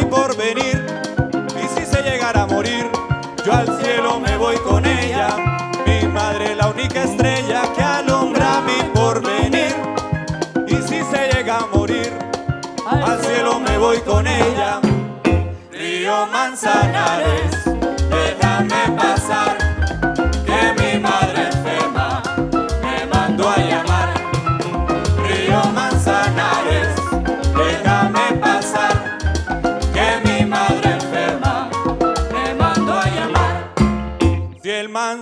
mi porvenir. Y si se llegara a morir, yo al cielo me voy con ella. Mi madre, la única estrella que alumbra mi porvenir. Y si se llega a morir, al cielo me voy con ella. Río Manzanares,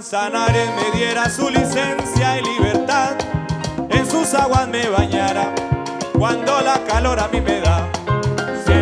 Sanare me diera su licencia y libertad, en sus aguas me bañara, cuando la calor a mí me da. Si